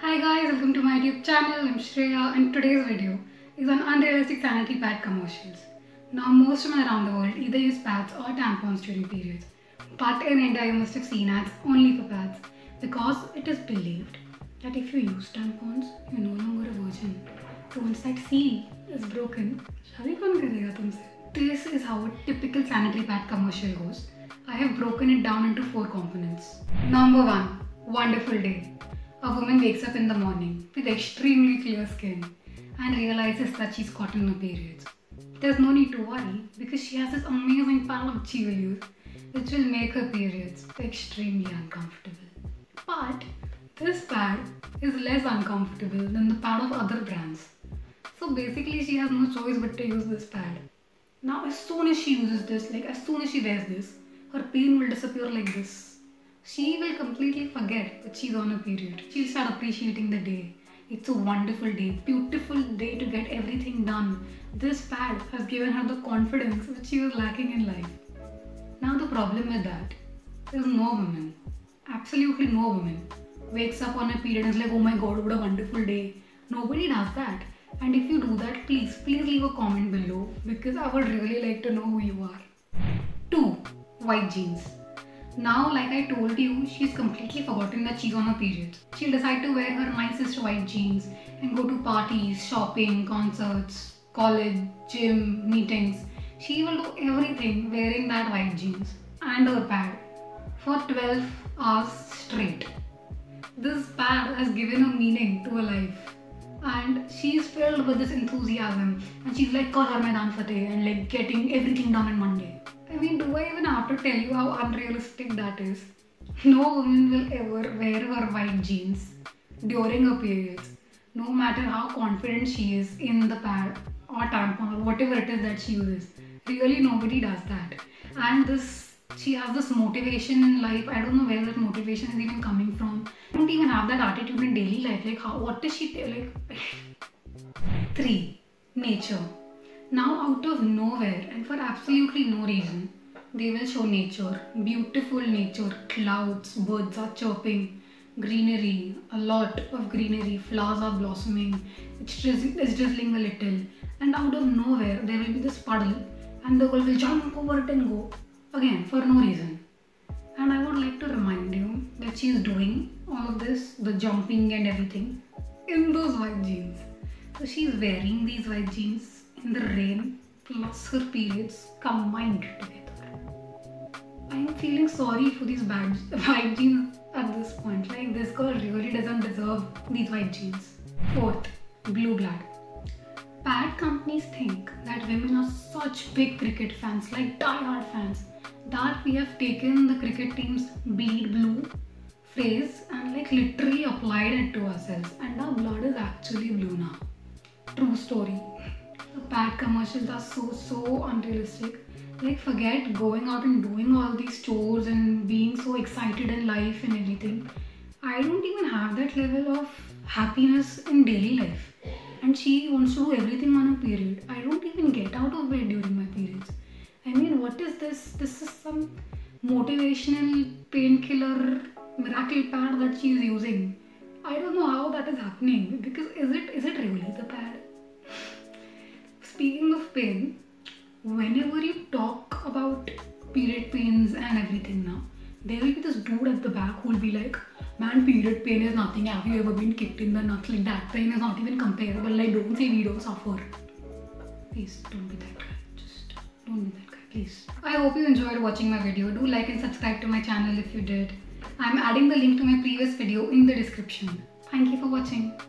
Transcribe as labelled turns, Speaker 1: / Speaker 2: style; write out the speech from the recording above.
Speaker 1: Hi guys, welcome to my YouTube channel. I'm Shreya and today's video is on unrealistic sanitary pad commercials. Now most women around the world either use pads or tampons during periods. But in India you must have seen ads only for pads because it is believed that if you use tampons, you're no longer a virgin. So once that seal is broken. This is how a typical sanitary pad commercial goes. I have broken it down into four components. Number one, wonderful day. A woman wakes up in the morning with extremely clear skin and realizes that she's gotten her periods. There's no need to worry because she has this amazing pad of use which will make her periods extremely uncomfortable. But this pad is less uncomfortable than the pad of other brands. So basically she has no choice but to use this pad. Now as soon as she uses this, like as soon as she wears this, her pain will disappear like this she will completely forget that she's on a period. She'll start appreciating the day. It's a wonderful day, beautiful day to get everything done. This pad has given her the confidence which she was lacking in life. Now, the problem with that is no woman, absolutely no woman, wakes up on a period and is like, oh my god, what a wonderful day. Nobody does that. And if you do that, please, please leave a comment below because I would really like to know who you are. 2. White jeans. Now, like I told you, she's completely forgotten that she's on her period. She'll decide to wear her nicest white jeans and go to parties, shopping, concerts, college, gym, meetings. She will do everything wearing that white jeans and her pad for 12 hours straight. This pad has given her meaning to her life and she's filled with this enthusiasm and she's like kar har maidan fateh and like getting everything done in one day. I mean, do I even have to tell you how unrealistic that is? No woman will ever wear her white jeans during her periods, no matter how confident she is in the pad or tampon or whatever it is that she uses. Really, nobody does that. And this, she has this motivation in life. I don't know where that motivation is even coming from. I don't even have that attitude in daily life. Like, how? What does she like? Three, nature. Now, out of nowhere and for absolutely no reason, they will show nature. Beautiful nature, clouds, birds are chirping, greenery, a lot of greenery, flowers are blossoming, it's, drizzling, it's drizzling a little. And out of nowhere, there will be this puddle, and the girl will jump over it and go. Again, for no reason. And I would like to remind you that she is doing all of this, the jumping and everything, in those white jeans. So she's wearing these white jeans in the rain plus her periods combined together. I am feeling sorry for these bad white jeans at this point. Like this girl really doesn't deserve these white jeans. Fourth, blue blood. Pad companies think that women are such big cricket fans, like die-hard fans, that we have taken the cricket team's bleed blue phrase and like literally applied it to ourselves and our blood is actually blue now. True story the pad commercials are so so unrealistic. Like forget going out and doing all these chores and being so excited in life and everything. I don't even have that level of happiness in daily life. And she wants to do everything on a period. I don't even get out of bed during my periods. I mean what is this? This is some motivational painkiller miracle pad that she is using. I don't know how that is happening. Because is it is it really the pad speaking of pain, whenever you talk about period pains and everything now, there will be this dude at the back who will be like, man, period pain is nothing. Have you ever been kicked in the nuts? Like that pain is not even comparable. Like don't say we don't suffer. Please don't be that guy. Just don't be that guy, please. I hope you enjoyed watching my video. Do like and subscribe to my channel if you did. I'm adding the link to my previous video in the description. Thank you for watching.